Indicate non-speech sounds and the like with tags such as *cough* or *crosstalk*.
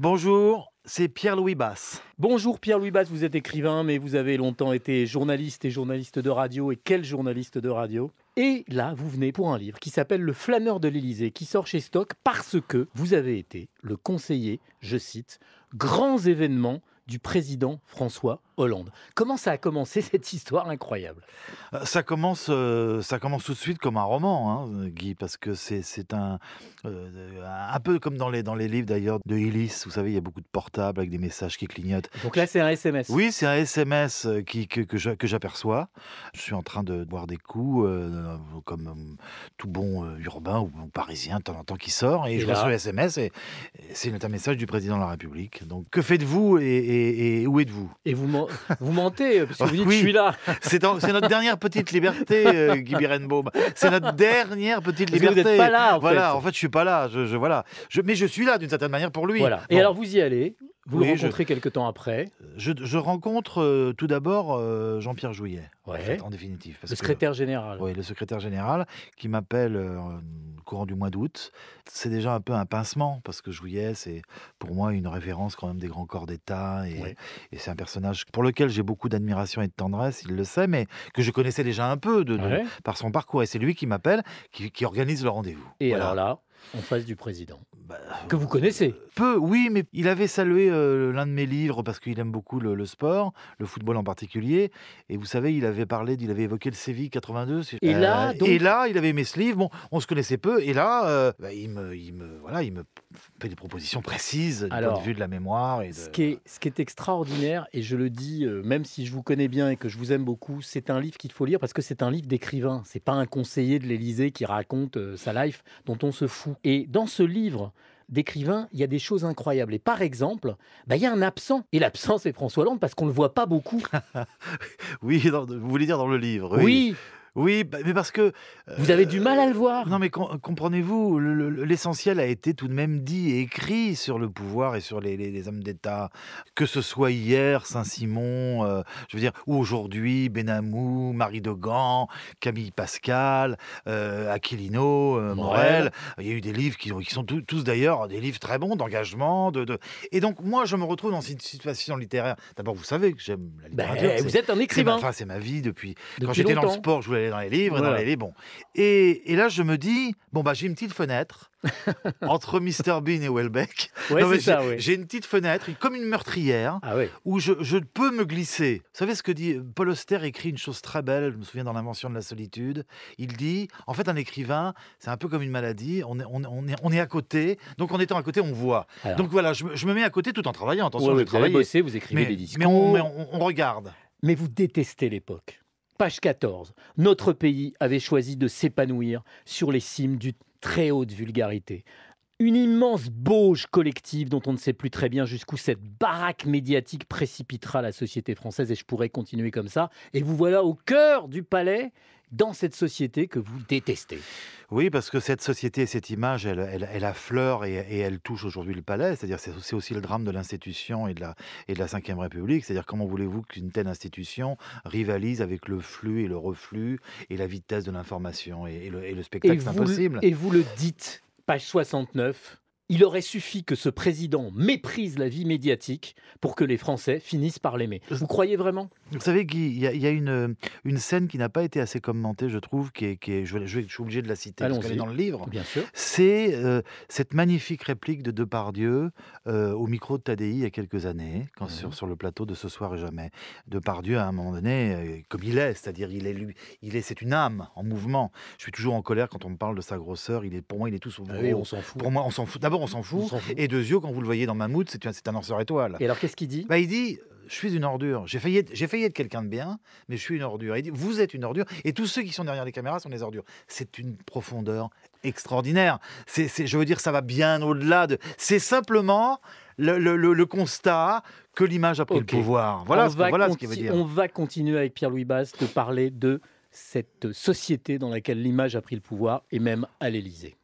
Bonjour, c'est Pierre-Louis Basse. Bonjour Pierre-Louis Basse, vous êtes écrivain, mais vous avez longtemps été journaliste et journaliste de radio. Et quel journaliste de radio? Et là, vous venez pour un livre qui s'appelle Le flâneur de l'Élysée, qui sort chez Stock parce que vous avez été le conseiller, je cite, grands événements du président François Hollande. Comment ça a commencé *laughs* cette histoire incroyable? Euh, ça commence, euh, ça commence tout de suite comme un roman, hein, Guy, parce que c'est un, euh, un peu comme dans les, dans les livres d'ailleurs de Illis. Vous savez, il y a beaucoup de portables avec des messages qui clignotent. Donc là, c'est un SMS. Oui, c'est un SMS qui, que, que j'aperçois. Je suis en train de boire des coups, comme tout bon urbain ou parisien, de temps en temps qui sort, et, je reçois le SMS et, c'est un message du président de la République. Donc, que faites-vous et, où êtes-vous? Et vous *laughs* vous mentez, parce que vous dites je suis là. *laughs* C'est notre dernière petite liberté, euh, Guy Birenbaum. C'est notre dernière petite liberté. vous n'êtes pas là, en voilà, fait. en fait, je suis pas là. Je, voilà. Je, mais je suis là d'une certaine manière pour lui. Voilà. Et alors, vous y allez vous le rencontrez quelques temps après je, rencontre euh, tout d'abord euh, Jean-Pierre Jouillet, en, définitive. le secrétaire général. Oui, le secrétaire général qui m'appelle euh, courant du mois d'août. C'est déjà un peu un pincement parce que Jouillet, c'est pour moi une référence quand même des grands corps d'État et, c'est un personnage pour lequel j'ai beaucoup d'admiration et de tendresse, il le sait, mais que je connaissais déjà un peu de, par son parcours. Et c'est lui qui m'appelle, qui, organise le rendez-vous. Et alors là en face du président. Bah, que vous connaissez Peu, oui, mais il avait salué euh, l'un de mes livres parce qu'il aime beaucoup le, sport, le football en particulier. Et vous savez, il avait parlé, il avait évoqué le Séville 82. Et là, euh, et là, il avait aimé ce livre. Bon, on se connaissait peu. Et là, euh, bah, il me, il me, voilà, il me fait des propositions précises du point de vue de la mémoire. Et ce, qui est, ce qui est extraordinaire, et je le dis, même si je vous connais bien et que je vous aime beaucoup, c'est un livre qu'il faut lire parce que c'est un livre d'écrivain. C'est pas un conseiller de l'Élysée qui raconte sa life dont on se fout. Et dans ce livre d'écrivain, il y a des choses incroyables. Et par exemple, bah, il y a un absent. Et l'absent, c'est François Hollande parce qu'on ne le voit pas beaucoup. *laughs* oui, vous voulez dire dans le livre. oui. Oui, bah, mais parce que... Vous avez du mal à le euh, voir. Non, mais comprenez-vous, l'essentiel a été tout de même dit et écrit sur le pouvoir et sur les, hommes d'État. Que ce soit hier, Saint-Simon, euh, je veux dire, ou aujourd'hui, Benamou, Marie de Gand, Camille Pascal, euh, Aquilino, Morel. Il y a eu des livres qui, qui sont tous, d'ailleurs des livres très bons d'engagement. De, Et donc, moi, je me retrouve dans une situation littéraire. D'abord, vous savez que j'aime la littérature. Ben, vous êtes un écrivain. C'est ma, vie depuis... depuis quand j'étais dans le sport, je voulais dans les livres, dans les livres. Bon. Et, et, là, je me dis, bon, bah, j'ai une petite fenêtre *laughs* entre Mr Bean et Welbeck. j'ai une petite fenêtre, comme une meurtrière, ah où je, je, peux me glisser. Vous savez ce que dit Paul Auster écrit une chose très belle, je me souviens dans l'invention de la solitude. Il dit, en fait, un écrivain, c'est un peu comme une maladie. On est, on, on, est, on est à côté, donc en étant à côté, on voit. donc voilà, je, je, me mets à côté tout en travaillant. Attention, je vous bossé, vous écrivez des discours. Mais on, mais on regarde. Mais vous détestez l'époque. Page 14. Notre pays avait choisi de s'épanouir sur les cimes d'une très haute vulgarité. Une immense bauge collective dont on ne sait plus très bien jusqu'où cette baraque médiatique précipitera la société française et je pourrais continuer comme ça. Et vous voilà au cœur du palais dans cette société que vous détestez. Oui, parce que cette société, cette image, elle, elle, affleure et, elle touche aujourd'hui le palais. C'est-à-dire, c'est aussi le drame de l'institution et de la et de la Ve République. C'est-à-dire, comment voulez-vous qu'une telle institution rivalise avec le flux et le reflux et la vitesse de l'information et, le, spectacle, c'est impossible? Et vous le dites, page 69. Il aurait suffi que ce président méprise la vie médiatique pour que les Français finissent par l'aimer. Vous croyez vraiment? Vous savez, Guy, il y, a, une, une scène qui n'a pas été assez commentée, je trouve, qui est, qui est je, je, suis obligé de la citer parce qu'elle est dans le livre. Bien sûr. C'est euh, cette magnifique réplique de Depardieu euh, au micro de Tadei il y a quelques années, quand sur, mhm. sur le plateau de Ce soir et jamais. Depardieu, à un moment donné, euh, comme il est, c'est-à-dire il est lui, il est, c'est une âme en mouvement. Je suis toujours en colère quand on me parle de sa grosseur. Il est, pour moi, il est tout sauf ah oui, on s'en fout. Pour moi, on s'en fout on s'en fout. Et deux yeux, quand vous le voyez dans Mammouth, c'est un, un lanceur étoile. Et alors, qu'est-ce qu'il dit? Bah, Il dit je suis une ordure. J'ai failli, être, j'ai failli être quelqu'un de bien, mais je suis une ordure. Il dit, vous êtes une ordure, et tous ceux qui sont derrière les caméras sont des ordures. C'est une profondeur extraordinaire. C'est, je veux dire, ça va bien au-delà de. C'est simplement le, constat que l'image a pris le pouvoir. Voilà, ce, voilà ce qu'il veut dire. On va continuer avec Pierre-Louis Basse de parler de cette société dans laquelle l'image a pris le pouvoir, et même à l'Élysée.